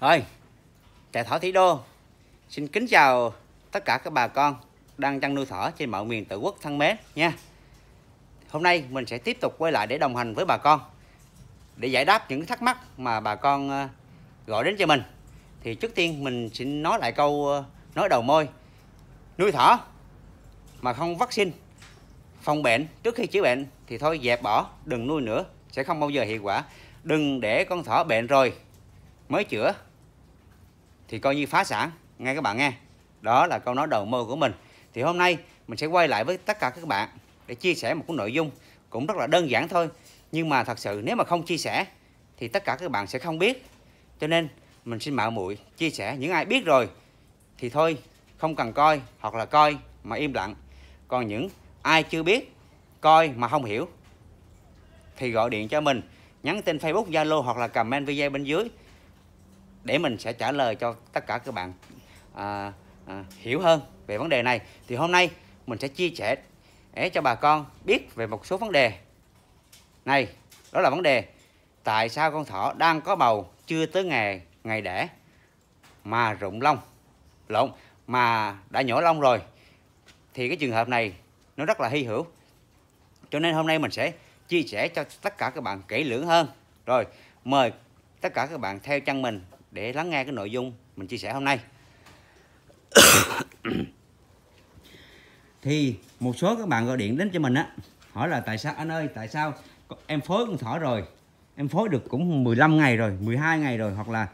Rồi, trại thỏ Thí Đô xin kính chào tất cả các bà con đang chăn nuôi thỏ trên mọi miền tổ quốc thân mến nha. Hôm nay mình sẽ tiếp tục quay lại để đồng hành với bà con để giải đáp những thắc mắc mà bà con ờ, gọi đến cho mình. Thì trước tiên mình xin nói lại câu ờ, nói đầu môi. Nuôi thỏ mà không vaccine phòng bệnh trước khi chữa bệnh thì thôi dẹp bỏ, đừng nuôi nữa, sẽ không bao giờ hiệu quả. Đừng để con thỏ bệnh rồi mới chữa thì coi như phá sản. Nghe các bạn nghe. Đó là câu nói đầu mơ của mình. Thì hôm nay mình sẽ quay lại với tất cả các bạn để chia sẻ một cái nội dung cũng rất là đơn giản thôi. Nhưng mà thật sự nếu mà không chia sẻ thì tất cả các bạn sẽ không biết. Cho nên mình xin mạo muội chia sẻ. Những ai biết rồi thì thôi, không cần coi hoặc là coi mà im lặng. Còn những ai chưa biết, coi mà không hiểu thì gọi điện cho mình. Nhắn tin Facebook, Zalo hoặc là comment video bên dưới để mình sẽ trả lời cho tất cả các bạn à, à, hiểu hơn về vấn đề này. Thì hôm nay mình sẽ chia sẻ để cho bà con biết về một số vấn đề này. Đó là vấn đề tại sao con thỏ đang có bầu chưa tới ngày ngày đẻ mà rụng lông lộn mà đã nhổ lông rồi. Thì cái trường hợp này nó rất là hy hữu. Cho nên hôm nay mình sẽ chia sẻ cho tất cả các bạn kỹ lưỡng hơn. Rồi mời tất cả các bạn theo chân mình để lắng nghe cái nội dung mình chia sẻ hôm nay. Thì một số các bạn gọi điện đến cho mình á hỏi là tại sao anh ơi tại sao em phối con thỏ rồi? Em phối được cũng 15 ngày rồi 12 ngày rồi hoặc là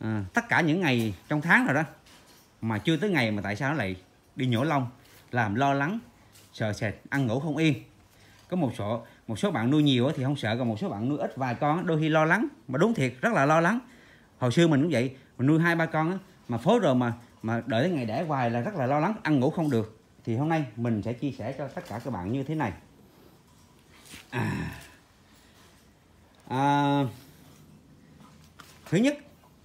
à, tất cả những ngày trong tháng rồi đó mà chưa tới ngày mà tại sao nó lại đi nhổ lông làm lo lắng sợ sệt ăn ngủ không yên? Có một số một số bạn nuôi nhiều thì không sợ còn một số bạn nuôi ít vài con đôi khi lo lắng mà đúng thiệt rất là lo lắng hồi xưa mình cũng vậy mình nuôi hai ba con á mà phối rồi mà mà đợi đến ngày đẻ hoài là rất là lo lắng ăn ngủ không được. Thì hôm nay mình sẽ chia sẻ cho tất cả các bạn như thế này. À, à, thứ nhất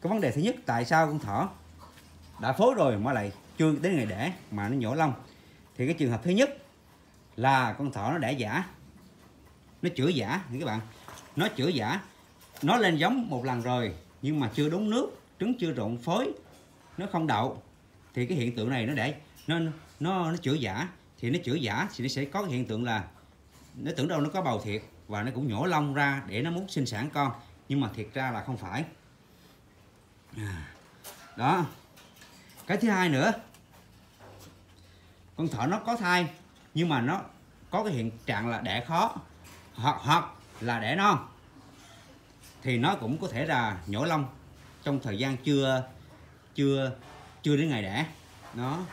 cái vấn đề thứ nhất tại sao con thỏ đã phối rồi mà lại chưa đến ngày đẻ mà nó nhổ lông? Thì cái trường hợp thứ nhất là con thỏ nó đẻ giả. Nó chữa giả các bạn nó chữa giả nó lên giống một lần rồi nhưng mà chưa đúng nước, trứng chưa rụng phối, nó không đậu, thì cái hiện tượng này nó để, nó nó nó chữa giả. Thì nó chữa giả thì nó sẽ có cái hiện tượng là nó tưởng đâu nó có bầu thiệt và nó cũng nhổ lông ra để nó muốn sinh sản con. Nhưng mà thiệt ra là không phải. À, đó. Cái thứ hai nữa. Con thỏ nó có thai, nhưng mà nó có cái hiện trạng là đẻ khó, hoặc hoặc là đẻ non thì nó cũng có thể là nhổ lông trong thời gian chưa chưa chưa đến ngày đẻ. Đó.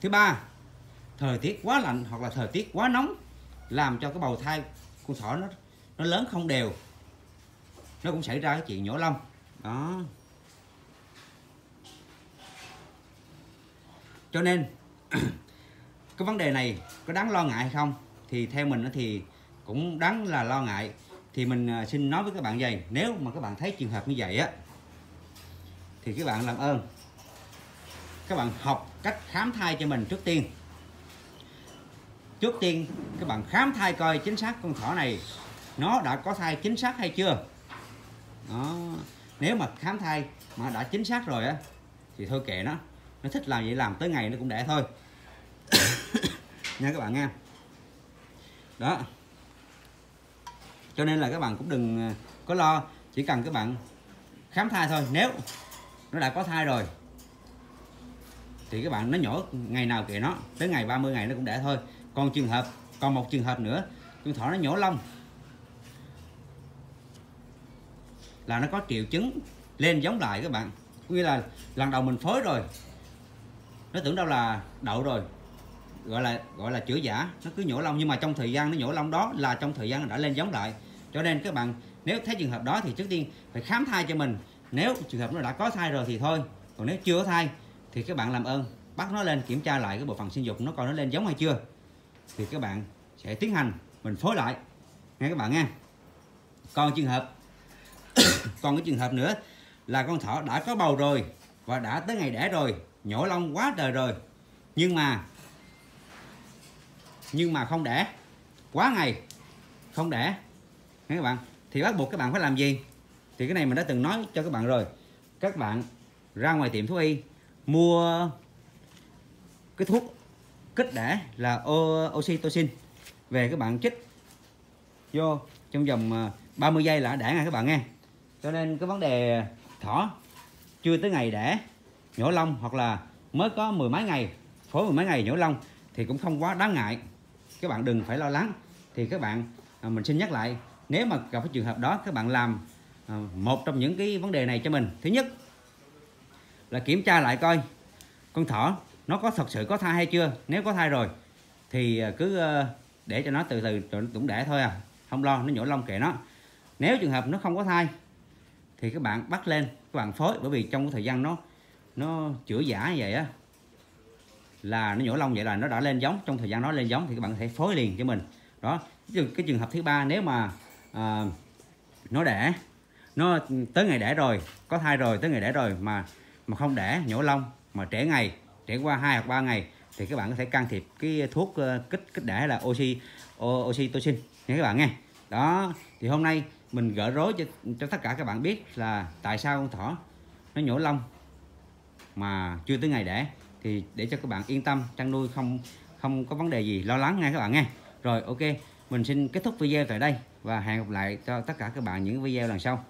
Thứ ba, thời tiết quá lạnh hoặc là thời tiết quá nóng làm cho cái bầu thai con thỏ nó nó lớn không đều. Nó cũng xảy ra cái chuyện nhổ lông. Đó. Cho nên, cái vấn đề này có đáng lo ngại hay không? Thì theo mình thì cũng đáng là lo ngại thì mình à, xin nói với các bạn vậy nếu mà các bạn thấy trường hợp như vậy á, thì các bạn làm ơn. Các bạn học cách khám thai cho mình trước tiên. Trước tiên, các bạn khám thai coi chính xác con thỏ này, nó đã có thai chính xác hay chưa? Đó, nếu mà khám thai mà đã chính xác rồi á, thì thôi kệ nó. Nó thích làm vậy làm tới ngày nó cũng đẻ thôi. Nha các bạn nha. Đó cho nên là các bạn cũng đừng à, có lo, chỉ cần các bạn khám thai thôi. Nếu nó đã có thai rồi, thì các bạn nó nhỏ ngày nào kệ nó, tới ngày 30 ngày nó cũng đẻ thôi. Còn trường hợp, còn một trường hợp nữa, con thỏ nó nhổ lông, là nó có triệu chứng lên giống lại các bạn. Có nghĩa là lần đầu mình phối rồi, nó tưởng đâu là đậu rồi gọi là gọi là chữa giả. Nó cứ nhổ lông, nhưng mà trong thời gian nó nhổ lông đó là trong thời gian đã lên giống lại. Cho nên các bạn, nếu thấy trường hợp đó thì trước tiên phải khám thai cho mình. Nếu trường hợp nó đã có thai rồi thì thôi. Còn nếu chưa có thai thì các bạn làm ơn, bắt nó lên kiểm tra lại cái bộ phận sinh dục nó còn nó lên giống hay chưa. Thì các bạn sẽ tiến hành mình phối lại. Nghe các bạn nghe. Còn trường hợp, còn cái trường hợp nữa là con thỏ đã có bầu rồi và đã tới ngày đẻ rồi, nhổ lông quá trời rồi. Nhưng mà nhưng mà không đẻ quá ngày. Không đẻ nghe các bạn. Thì bắt buộc các bạn phải làm gì? Thì cái này mình đã từng nói cho các bạn rồi. Các bạn ra ngoài tiệm thú y, mua cái thuốc kích đẻ là oxytocin về các bạn chích vô trong vòng ờ, 30 giây là đẻ ngay các bạn nghe. Cho nên cái vấn đề thỏ chưa tới ngày đẻ nhổ lông hoặc là mới có mười mấy ngày, phối mười mấy ngày nhổ lông thì cũng không quá đáng ngại các bạn đừng phải lo lắng. Thì các bạn à, mình xin nhắc lại, nếu mà gặp cái trường hợp đó, các bạn làm à, một trong những cái vấn đề này cho mình. Thứ nhất là kiểm tra lại coi, con thỏ nó có thật sự có thai hay chưa? Nếu có thai rồi, thì à, cứ để cho nó từ từ cũng để thôi à không lo, nó nhổ lông kệ nó. Nếu trường hợp nó không có thai, thì các bạn bắt lên, các bạn phối, bởi vì trong cái thời gian nó nó chữa giả như vậy á là nó nhổ lông vậy là nó đã lên giống trong thời gian nó lên giống thì các bạn có thể phối liền cho mình. Đó cái trường hợp thứ ba nếu mà à, nó đẻ nó tới ngày đẻ rồi có thai rồi tới ngày đẻ rồi mà mà không đẻ nhổ lông mà trễ ngày trễ qua hai hoặc ba ngày thì các bạn có thể can thiệp cái thuốc uh, kích kích đẻ là oxy oxytocin nha các bạn nghe đó thì hôm nay mình gỡ rối cho, cho tất cả các bạn biết là tại sao con thỏ nó nhổ lông mà chưa tới ngày đẻ thì để cho các bạn yên tâm, chăn nuôi không không có vấn đề gì, lo lắng ngay các bạn nghe rồi, ok, mình xin kết thúc video tại đây và hẹn gặp lại cho tất cả các bạn những video lần sau.